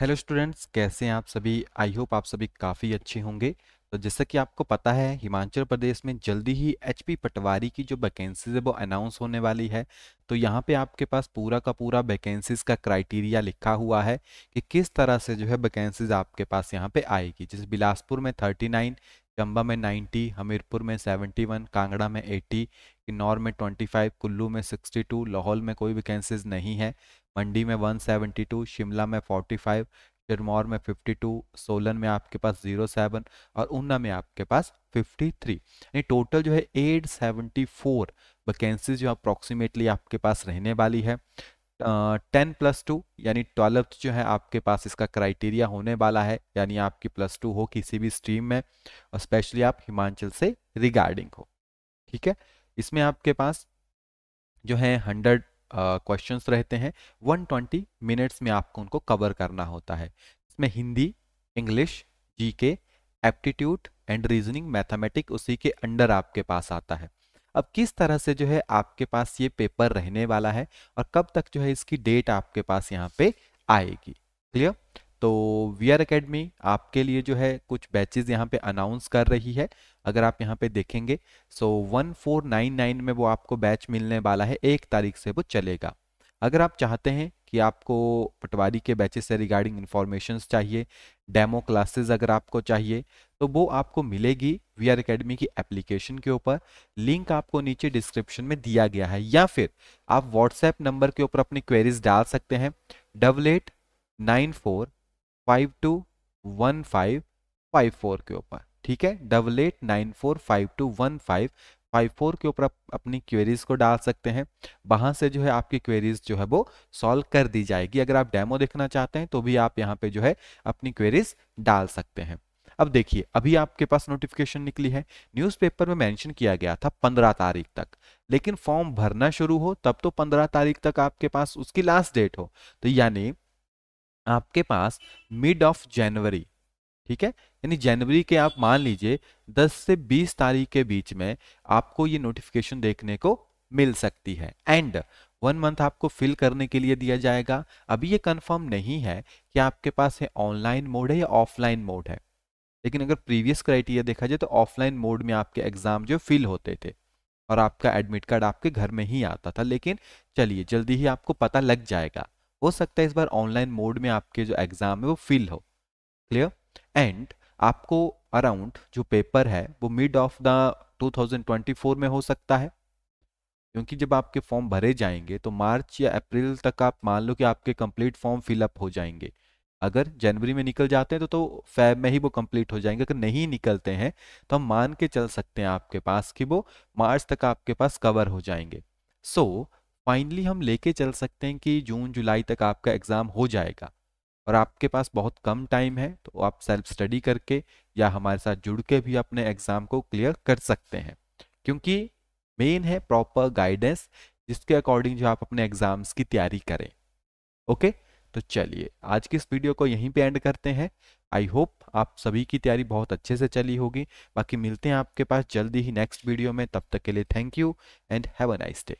Hello students, कैसे हैं आप सभी? आई होप आप सभी काफ़ी अच्छे होंगे। तो जैसा कि आपको पता है, हिमाचल प्रदेश में जल्दी ही एचपी पटवारी की जो वैकेंसीज है, वो अनाउंस होने वाली है। तो यहाँ पे आपके पास पूरा का पूरा वैकेंसीज का क्राइटेरिया लिखा हुआ है कि किस तरह से जो है वैकेंसीज आपके पास यहाँ पे आएगी। जैसे बिलासपुर में 39 चंबा में 90 हमीरपुर में 71 कांगड़ा में 80 किन्नौर में 25 कुल्लू में 62 लाहौल में कोई वैकेंसीज नहीं है। मंडी में 172 शिमला में 45 सिरमौर में 52 सोलन में आपके पास 07 और ऊना में आपके पास 53 यानी टोटल जो है 874 वैकेंसीज जो अप्रॉक्सीमेटली आपके पास रहने वाली है। टेन प्लस टू यानी ट्वेल्थ जो है आपके पास इसका क्राइटेरिया होने वाला है, यानी आपकी प्लस टू हो किसी भी स्ट्रीम में स्पेशली आप हिमाचल से रिगार्डिंग हो। ठीक है? इसमें आपके पास जो है हंड्रेड क्वेश्चंस uh, रहते हैं। 120 मिनट्स में आपको उनको कवर करना होता है। इसमें Hindi English GK aptitude and reasoning mathematic उसी के अंडर आपके पास आता है। अब किस तरह से जो है आपके पास ये पेपर रहने वाला है और कब तक जो है इसकी डेट आपके पास यहाँ पे आएगी? क्लियर? तो वी आर अकेडमी आपके लिए जो है कुछ बैचेज यहाँ पे अनाउंस कर रही है, अगर आप यहाँ पे देखेंगे। So one four nine nine में वो आपको बैच मिलने वाला है, एक तारीख से वो चलेगा। अगर आप चाहते हैं कि आपको पटवारी के बैचेस से रिगार्डिंग इन्फॉर्मेशन चाहिए, डेमो क्लासेस अगर आपको चाहिए तो वो आपको मिलेगी वी आर अकेडमी की एप्लीकेशन के ऊपर। लिंक आपको नीचे डिस्क्रिप्शन में दिया गया है, या फिर आप व्हाट्सएप नंबर के ऊपर अपनी क्वेरीज डाल सकते हैं, double eight nine four five two one five five four के ऊपर, ठीक है? Double eight nine four five two one five five four के ऊपर आप अपनी क्वेरीज को डाल सकते हैं। वहाँ से जो है आपकी क्वेरीज जो है वो सॉल्व कर दी जाएगी। अगर आप डेमो देखना चाहते हैं तो भी आप यहाँ पे जो है अपनी क्वेरीज डाल सकते हैं। अब देखिए, अभी आपके पास नोटिफिकेशन निकली है। न्यूज़पेपर में मेंशन किया गया था पंद्रह तारीख तक। लेकिन फॉर्म भरना शुरू हो, तब तो पंद्रह तारीख तक आपके पास उसकी लास्ट डेट हो। तो यानी आपके पास मिड ऑफ़ जनवरी ठीक है? यानी जनवरी के आप मान लीजिए 10 से 20 तारीख के बीच में आपको ये नोटिफिकेशन देखने को मिल सकती है। एंड वन मंथ आपको फिल करने के लिए दिया जाएगा। अभी ये कंफर्म नहीं है कि आपके पास है ऑनलाइन मोड है या ऑफलाइन मोड है। लेकिन अगर प्रीवियस क्राइटेरिया देखा जाए तो ऑफलाइन मोड में आपके एग्ज़ाम जो फिल होते थे और आपका एडमिट कार्ड आपके घर में ही आता था। लेकिन चलिए, जल्दी ही आपको पता लग जाएगा। हो सकता है इस बार ऑनलाइन मोड में आपके जो एग्ज़ाम है वो फिल हो। क्लियर एंड आपको अराउंड जो पेपर है वो मिड ऑफ़ द 2024 में हो सकता है। क्योंकि जब आपके फॉर्म भरे जाएँगे तो मार्च या अप्रैल तक आप मान लो कि आपके कंप्लीट फॉर्म फिलअप हो जाएँगे। अगर जनवरी में निकल जाते हैं तो तो फैब में ही वो कंप्लीट हो जाएँगे। अगर नहीं निकलते हैं तो हम मान के चल सकते हैं आपके पास कि वो मार्च तक आपके पास कवर हो जाएँगे। सो so, फाइनली हम लेके चल सकते हैं कि जून, जुलाई तक आपका एग्ज़ाम हो जाएगा। और आपके पास बहुत कम टाइम है तो आप सेल्फ स्टडी करके या हमारे साथ जुड़ के भी अपने एग्ज़ाम को क्लियर कर सकते हैं। क्योंकि मेन है प्रॉपर गाइडेंस, जिसके अकॉर्डिंग जो आप अपने एग्ज़ाम्स की तैयारी करें। ओके? तो चलिए, आज की इस वीडियो को यहीं पे एंड करते हैं। आई होप आप सभी की तैयारी बहुत अच्छे से चली होगी। बाकी मिलते हैं आपके पास जल्दी ही नेक्स्ट वीडियो में। तब तक के लिए thank you and have a nice day.